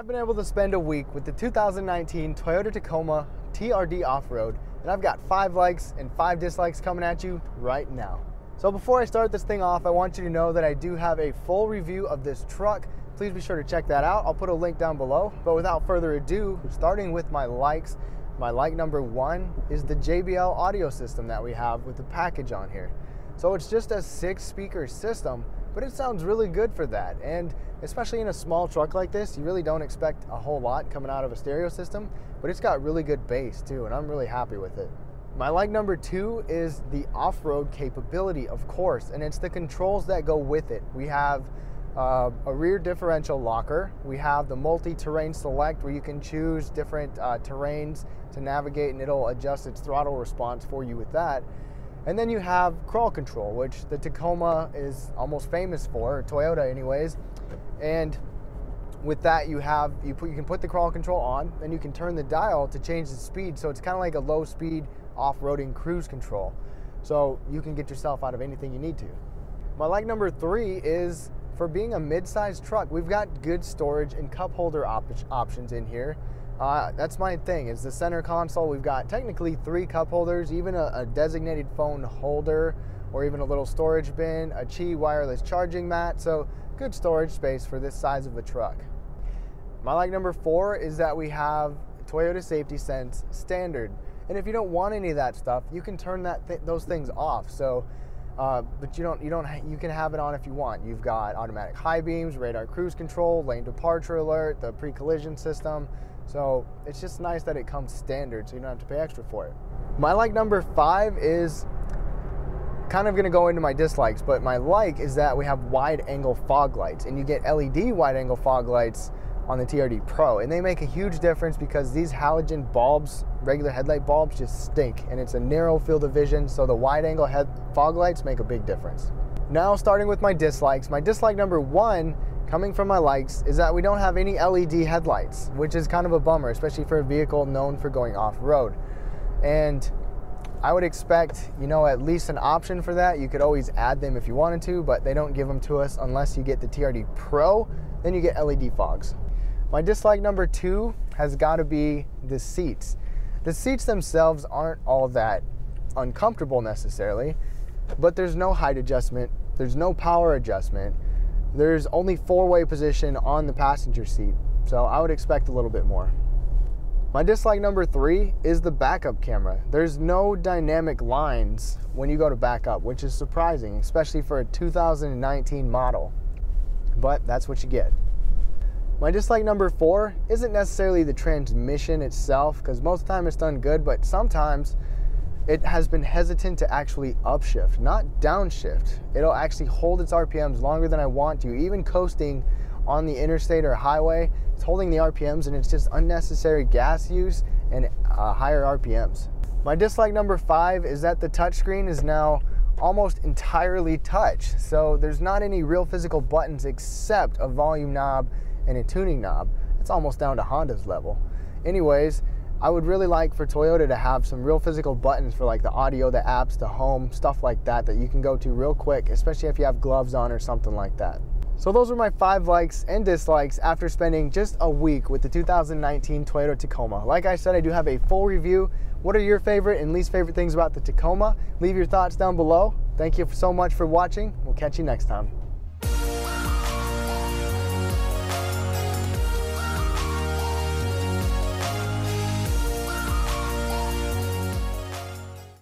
I've been able to spend a week with the 2019 Toyota Tacoma TRD Off-Road, and I've got five likes and five dislikes coming at you right now. So before I start this thing off, I want you to know that I do have a full review of this truck. Please be sure to check that out. I'll put a link down below. But without further ado, starting with my likes, my like number one is the JBL audio system that we have with the package on here. So it's just a six speaker system, but it sounds really good for that. And especially in a small truck like this, you really don't expect a whole lot coming out of a stereo system, but it's got really good bass too, and I'm really happy with it. My like number two is the off-road capability, of course, and it's the controls that go with it. We have uh, a rear differential locker. We have the multi-terrain select where you can choose different uh, terrains to navigate and it'll adjust its throttle response for you with that. And then you have crawl control, which the Tacoma is almost famous for, Toyota anyways. And with that you have you put you can put the crawl control on, and you can turn the dial to change the speed. So it's kind of like a low speed off-roading cruise control. So you can get yourself out of anything you need to. My like number three is for being a mid-sized truck, we've got good storage and cup holder op options in here. Uh, that's my thing. Is the center console. We've got technically three cup holders, even a, a, designated phone holder, or even a little storage bin, a Qi wireless charging mat. So good storage space for this size of a truck. My like number four is that we have Toyota Safety Sense standard. And if you don't want any of that stuff, you can turn that th those things off. So, uh, but you don't you don't you can have it on if you want. You've got automatic high beams, radar cruise control, lane departure alert, the pre-collision system. So it's just nice that it comes standard so you don't have to pay extra for it. My like number five is kind of gonna go into my dislikes, but my like is that we have wide angle fog lights and you get LED wide angle fog lights on the TRD Pro. And they make a huge difference because these halogen bulbs, regular headlight bulbs, just stink. And it's a narrow field of vision, so the wide angle head fog lights make a big difference. Now, starting with my dislikes, my dislike number one coming from my likes is that we don't have any LED headlights, which is kind of a bummer, especially for a vehicle known for going off road. And I would expect, you know, at least an option for that. You could always add them if you wanted to, but they don't give them to us unless you get the TRD Pro, then you get LED fogs. My dislike number two has got to be the seats. The seats themselves aren't all that uncomfortable necessarily, but there's no height adjustment, there's no power adjustment, there's only four-way position on the passenger seat, so I would expect a little bit more. My dislike number three is the backup camera. There's no dynamic lines when you go to backup, which is surprising, especially for a 2019 model. But that's what you get. My dislike number four isn't necessarily the transmission itself, because most of the time it's done good, but sometimes it has been hesitant to actually upshift, not downshift. It'll actually hold its RPMs longer than I want to, even coasting on the interstate or highway. It's holding the RPMs and it's just unnecessary gas use and uh, higher RPMs. My dislike number five is that the touchscreen is now almost entirely touch. So there's not any real physical buttons except a volume knob and a tuning knob. It's almost down to Honda's level. Anyways, I would really like for Toyota to have some real physical buttons for like the audio, the apps, the home, stuff like that that you can go to real quick, especially if you have gloves on or something like that. So those were my five likes and dislikes after spending just a week with the 2019 Toyota Tacoma. Like I said, I do have a full review. What are your favorite and least favorite things about the Tacoma? Leave your thoughts down below. Thank you so much for watching. We'll catch you next time.